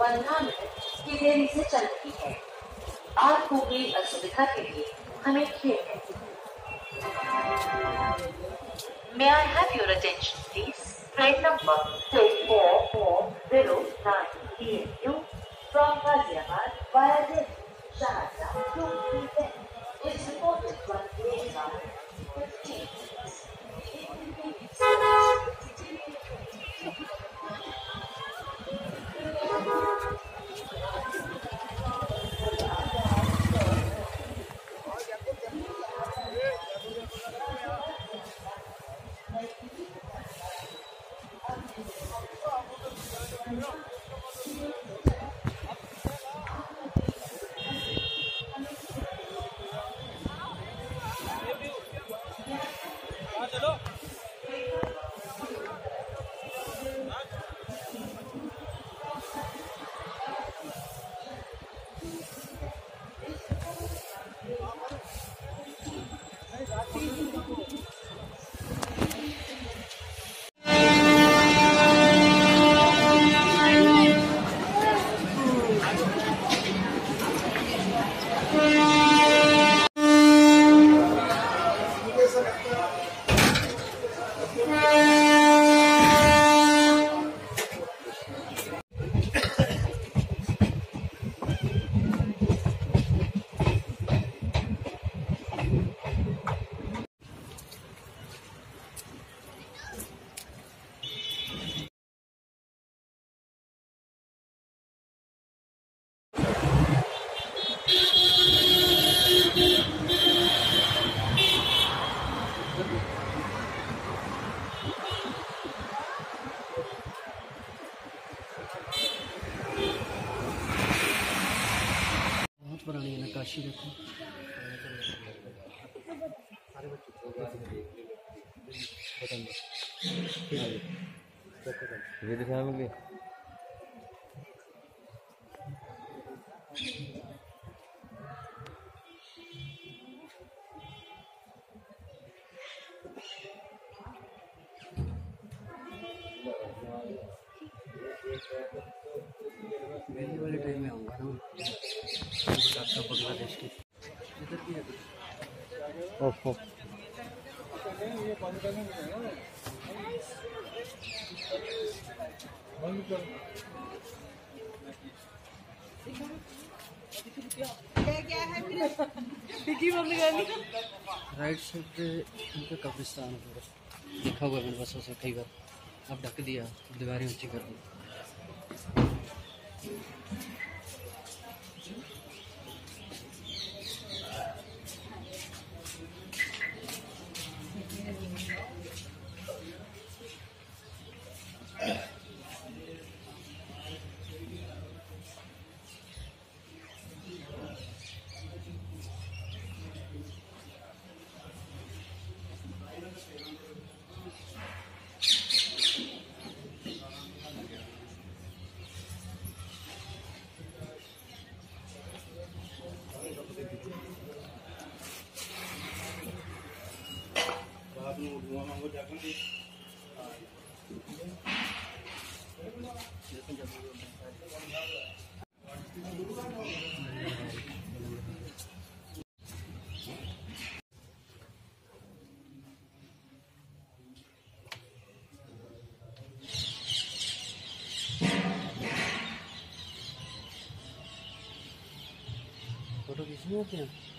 पंद्रह मिनट की देरी से चल रही है आपको हुई असुविधा के लिए हमें खेद है May I have your attention, please? Train number 4409 DMU from Ghaziabad via Yeah. ये दिखाया मुझे मेरे वाले टाइम में आऊँगा ना। आपका बांग्लादेश की। ओहो। राइट साइड पे उनका कब्रिस्तान है देखा हुआ मैंने बसों से कई बार। अब ढक दिया, दीवारें ऊँची कर दी। Bago gumawa ng hudya kundi. Todo desmoronado.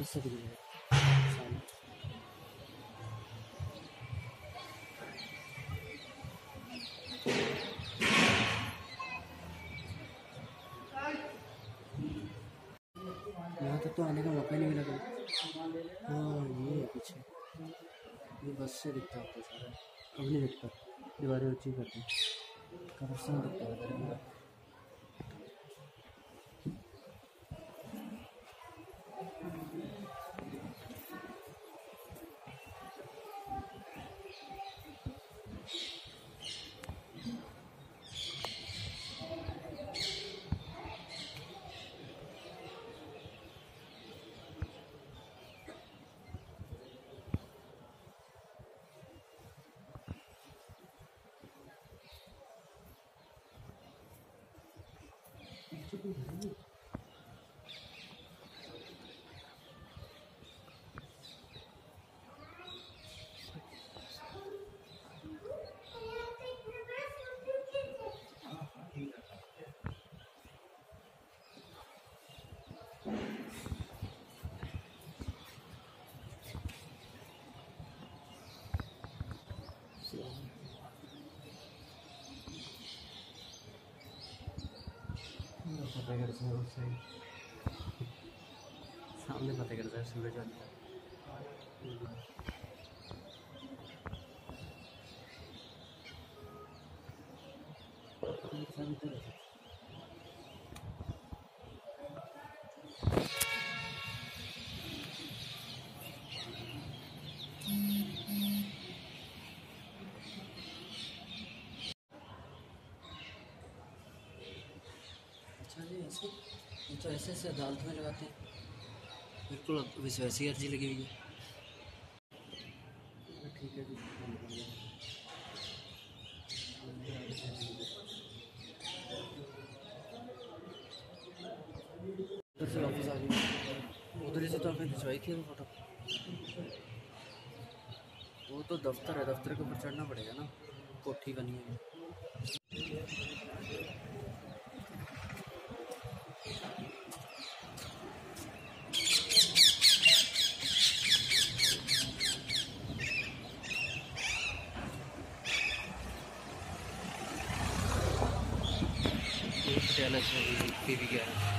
कर सकती है यहाँ तक तो आने का मौका नहीं मिला कभी। हाँ ये है पीछे। ये बस से दिखता है सारा। अब नहीं दिखता। दीवारें ऊँची करती कब्रस्तान दिखता है। 这个人物。పత్రికలు చదువుతాయి సాంది పత్రికలు దర్శనం చదువుతాయి చదువుతాయి ऐसे ये तो ऐसे ऐसे अदालत में लगाते हैं। बिल्कुल, अब इस वैसी अर्जी लगी हुई है। ठीक है उधर से वापस आ गई उधर से तो आपने खिंचवाई थी वो फ़ोटो वो तो दफ्तर है, दफ्तर के ऊपर चढ़ना पड़ेगा ना। कोठी बनी है। पटियाला से पी वी ग्यारह